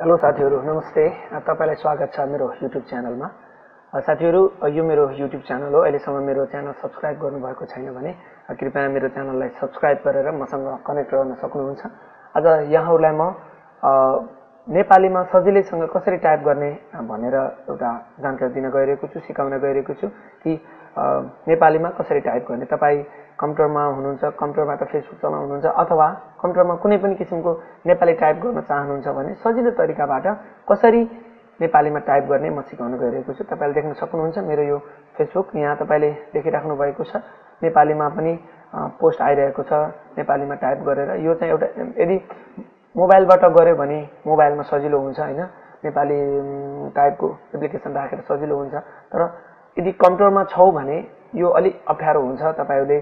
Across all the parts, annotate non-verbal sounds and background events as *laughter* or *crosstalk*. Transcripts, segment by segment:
Hello साथीहरू नमस्ते। तपाईँलाई स्वागत छ मेरो युट्युब च्यानलमा। साथीहरू यो मेरो युट्युब च्यानल हो। अहिलेसम्म मेरो च्यानल सब्सक्राइब गर्नुभएको छैन भने कृपया मेरो च्यानललाई सब्सक्राइब गरेर मसँग कनेक्ट गर्न सक्नुहुन्छ। आज यहाँहरूलाई म नेपालीमा सजिलैसँग कसरी टाइप गर्ने भनेर एउटा जानकारी दिन गइरहेको छु सिकाउन गइरहेको छु कि नेपालीमा कसरी टाइप गर्ने? तपाईँ कम्प्युटरमा हुनुहुन्छ कम्प्युटरबाट फेसबुक चलाउनुहुन्छ अथवा कम्प्युटरमा कुनै पनि किसिमको नेपाली टाइप गर्न चाहनुहुन्छ भने सजिलो तरिकाबाट कसरी नेपालीमा टाइप गर्ने म सिकाउन गइरहेको छु। तपाईँले देख्न सक्नुहुन्छ मेरो यो फेसबुक यहाँ तपाईँले देखिराख्नु भएको छ। नेपालीमा पनि पोस्ट आइरहेको छ नेपालीमा टाइप गरेर। यो चाहिँ एउटा यदि मोबाइलबाट गऱ्यो भने मोबाइलमा सजिलो हुन्छ होइन? नेपाली टाइपको एप्लिकेसन राखेर सजिलो हुन्छ। तर यदि कम्प्युटरमा छौ भने यो अलिक अप्ठ्यारो हुन्छ। तपाईँहरूले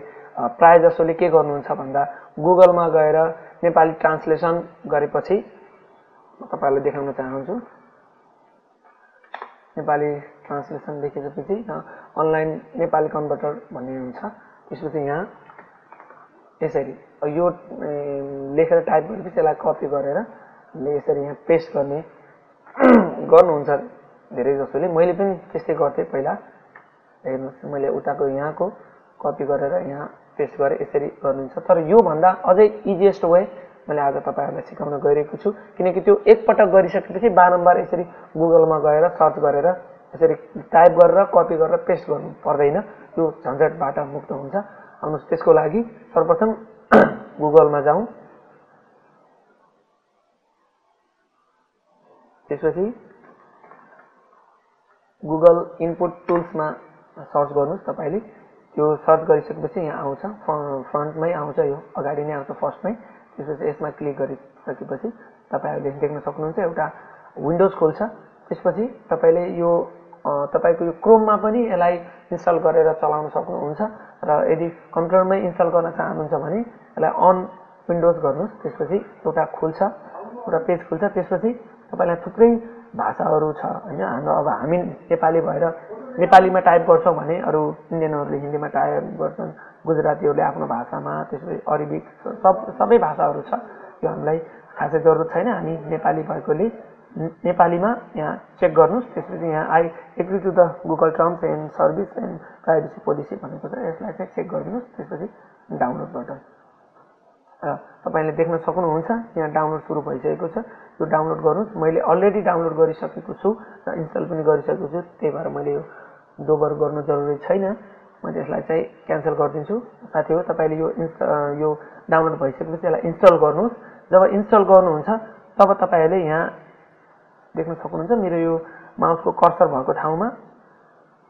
प्राय जसोले के गर्नुहुन्छ भन्दा गुगलमा गएर नेपाली ट्रान्सलेसन गरेपछि म तपाईँहरूलाई देखाउन चाहन्छु। नेपाली ट्रान्सलेसन लेखेपछि अनलाइन नेपाली कन्भर्टर भन्ने हुन्छ। त्यसपछि यहाँ यसरी यो लेखेर टाइप गरेपछि त्यसलाई कपी गरेर यसरी यहाँ पेस्ट गर्ने गर्नुहुन्छ। धेरै जसोले। मैले पनि त्यस्तै गर्थेँ पहिला। हेर्नुहोस् मैले उताको यहाँको कपी गरेर यहाँ पेस्ट गरेँ यसरी गर्नुहुन्छ। तर योभन्दा अझै इजिएस्ट वे मैले आज तपाईँहरूलाई सिकाउन गइरहेको छु। किनकि त्यो एकपटक गरिसकेपछि बारम्बार यसरी गुगलमा गएर सर्च गरेर यसरी टाइप गरेर कपी गरेर पेस्ट गर्नु पर्दैन। यो झन्झटबाट मुक्त हुन्छ। आउनुहोस् त्यसको लागि सर्वप्रथम *clears throat* गुगलमा जाउँ। त्यसपछि गुगल इनपुट टुल्समा सर्च गर्नुहोस् तपाईँले। त्यो सर्च गरिसकेपछि यहाँ आउँछ। फ्रन्टमै आउँछ यो। अगाडि नै आउँछ फर्स्टमै। त्यसपछि यसमा क्लिक गरिसकेपछि तपाईँहरूले देख्न सक्नुहुन्छ एउटा विन्डोज खोल्छ। त्यसपछि तपाईँले यो तपाईँको यो क्रोममा पनि यसलाई इन्स्टल गरेर चलाउन सक्नुहुन्छ। र यदि कम्प्युटरमै इन्स्टल गर्न चाहनुहुन्छ भने यसलाई अन विन्डोज गर्नुहोस्। त्यसपछि एउटा खुल्छ एउटा पेज खुल्छ। त्यसपछि तपाईँलाई थुप्रै भाषाहरू छ होइन? हाम्रो अब हामी नेपाली भएर नेपालीमा टाइप गर्छौँ भने अरू इन्डियनहरूले हिन्दीमा टाइप गर्छन् गुजरातीहरूले आफ्नो भाषामा त्यसपछि अरबिक सब सबै भाषाहरू छ। यो हामीलाई खासै जरुरत छैन। हामी नेपाली भएकोले नेपालीमा यहाँ चेक गर्नुहोस्। त्यसपछि यहाँ I agree to the Google terms and service and privacy policy भनेको छ। यसलाई चाहिँ चेक गरिदिनुहोस् त्यसपछि डाउनलोड बटन तपाईँले देख्न सक्नुहुन्छ यहाँ डाउनलोड सुरु भइसकेको छ। यो डाउनलोड गर्नुहोस् मैले अलरेडी डाउनलोड गरिसकेको छु र इन्स्टल पनि गरिसकेको छु त्यही भएर मैले यो दोबर गर्नु जरुरी छैन। म त्यसलाई चाहिँ क्यान्सल गरिदिन्छु। साथी हो तपाईँले यो इन्स्ट यो डाउनलोड भइसकेपछि यसलाई इन्स्टल गर्नुहोस्। जब इन्स्टल गर्नुहुन्छ तब तपाईँहरूले यहाँ देख्न सक्नुहुन्छ मेरो यो माउसको कर्सर भएको ठाउँमा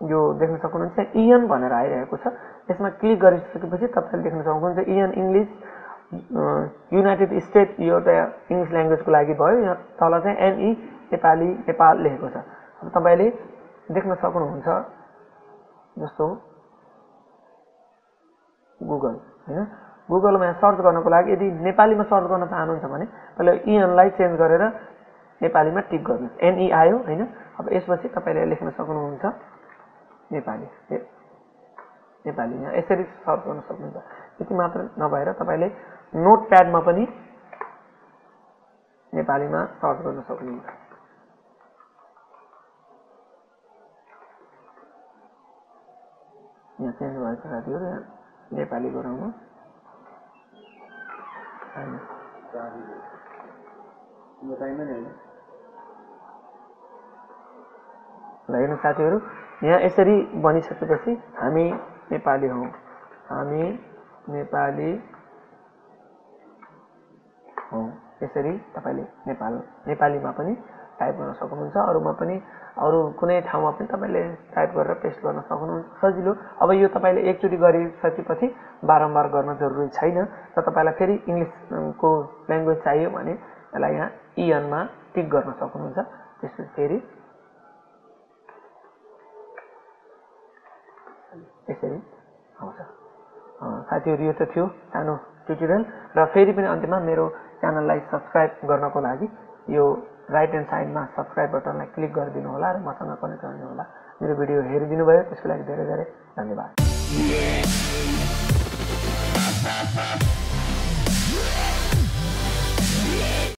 यो देख्न सक्नुहुन्छ इएन भनेर आइरहेको छ। यसमा क्लिक गरिसकेपछि तपाईँले देख्न सक्नुहुन्छ इएन इङ्ग्लिस युनाइटेड स्टेट यो एउटा इङ्ग्लिस ल्याङ्ग्वेजको लागि भयो यहाँ तल चाहिँ एनई नेपाली नेपाल लेखेको छ। अब तपाईँले देख्न सक्नुहुन्छ जस्तो गुगल होइन? गुगलमा यहाँ सर्च गर्नको लागि यदि नेपालीमा सर्च गर्न चाहनुहुन्छ भने पहिला इएनलाई चेन्ज गरेर नेपालीमा टिक गर्नुहोस्। एनई आयो होइन? अब यसपछि तपाईँले लेख्न सक्नुहुन्छ नेपाली नेपाली यहाँ यसरी सर्च गर्न सक्नुहुन्छ। त्यति मात्र नभएर तपाईँले नोट प्याडमा पनि नेपालीमा सर्च गर्न सक्नुहुन्छ। यहाँ चेन्ज भएको साथीहरू यहाँ नेपाली गराउनु ल हेर्नु साथीहरू यहाँ यसरी बनिसकेपछि हामी नेपाली हौँ। हामी नेपाली हौँ। यसरी तपाईँले नेपाल नेपालीमा पनि टाइप गर्न सक्नुहुन्छ। अरूमा पनि अरू कुनै ठाउँमा पनि तपाईँले टाइप गरेर पेस्ट गर्न सक्नुहुन्छ। सजिलो। अब यो तपाईँले एकचोटि गरिसकेपछि बारम्बार गर्न जरुरी छैन र तपाईँलाई फेरि इङ्ग्लिसको ल्याङ्ग्वेज चाहियो भने यसलाई यहाँ इएनमा टिक गर्न सक्नुहुन्छ। त्यसपछि फेरि यसरी आउँछ। साथीहरू यो त थियो। सानो स्टुडेन्ट र फेरि पनि अन्त्यमा मेरो च्यानललाई सब्सक्राइब गर्नको लागि यो राइट एन्ड साइडमा सब्सक्राइब बटनलाई क्लिक गरिदिनु होला र मसँग कनेक्ट गर्नुहोला मेरो भिडियो हेरिदिनु भयो त्यसको लागि धेरै धेरै धन्यवाद।